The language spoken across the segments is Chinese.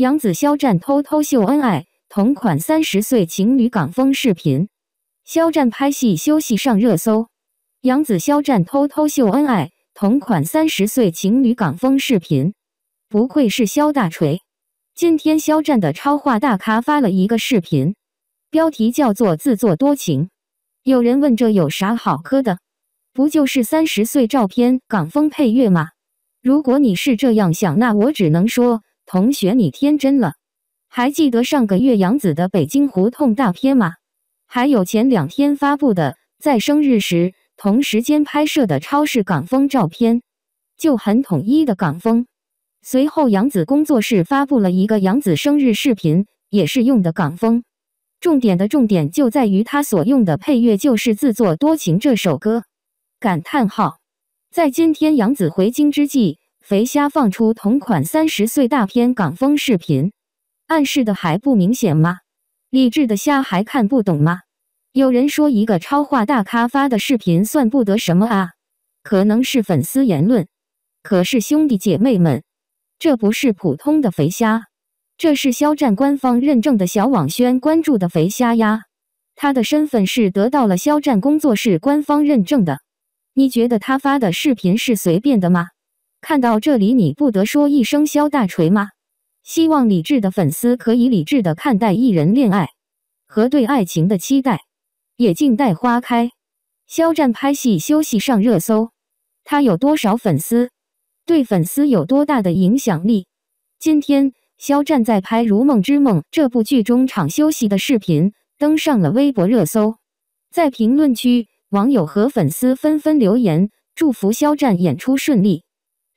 杨紫肖战偷偷秀恩爱，同款三十岁情侣港风视频。肖战拍戏休息上热搜。杨紫肖战偷偷秀恩爱，同款三十岁情侣港风视频。不愧是肖大锤。今天肖战的超话大咖发了一个视频，标题叫做“自作多情”。有人问这有啥好磕的？不就是三十岁照片港风配乐吗？如果你是这样想，那我只能说。同学，你天真了。还记得上个月杨紫的北京胡同大片吗？还有前两天发布的在生日时同时间拍摄的超市港风照片，就很统一的港风。随后杨紫工作室发布了一个杨紫生日视频，也是用的港风。重点的重点就在于他所用的配乐就是《自作多情》这首歌。感叹号！在今天杨紫回京之际。肥虾放出同款三十岁大片港风视频，暗示的还不明显吗？理智的虾还看不懂吗？有人说一个超话大咖发的视频算不得什么啊，可能是粉丝言论。可是兄弟姐妹们，这不是普通的肥虾，这是肖战官方认证的小网宣关注的肥虾呀。他的身份是得到了肖战工作室官方认证的。你觉得他发的视频是随便的吗？看到这里，你不得说一声肖大锤吗？希望理智的粉丝可以理智的看待艺人恋爱和对爱情的期待，也静待花开。肖战拍戏休息上热搜，他有多少粉丝？对粉丝有多大的影响力？今天，肖战在拍《如梦之梦》这部剧中场休息的视频登上了微博热搜，在评论区，网友和粉丝纷纷留言祝福肖战演出顺利。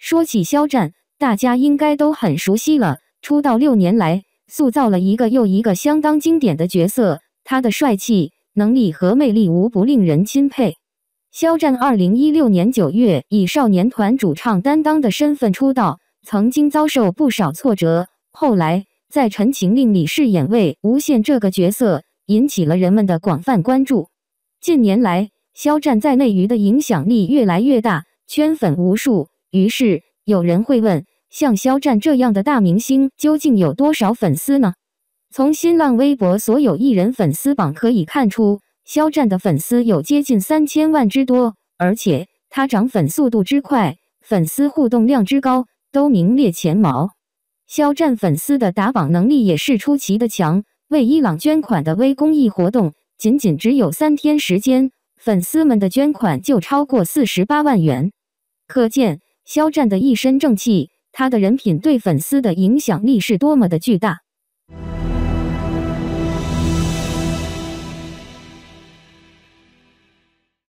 说起肖战，大家应该都很熟悉了。出道六年来，塑造了一个又一个相当经典的角色，他的帅气、能力和魅力无不令人钦佩。肖战二零一六年九月以少年团主唱担当的身份出道，曾经遭受不少挫折。后来在《陈情令》里饰演魏无羡这个角色，引起了人们的广泛关注。近年来，肖战在内娱的影响力越来越大，圈粉无数。于是有人会问：像肖战这样的大明星，究竟有多少粉丝呢？从新浪微博所有艺人粉丝榜可以看出，肖战的粉丝有接近三千万之多，而且他涨粉速度之快，粉丝互动量之高，都名列前茅。肖战粉丝的打榜能力也是出奇的强。为伊朗捐款的微公益活动，仅仅只有三天时间，粉丝们的捐款就超过四十八万元，可见。肖战的一身正气，他的人品对粉丝的影响力是多么的巨大。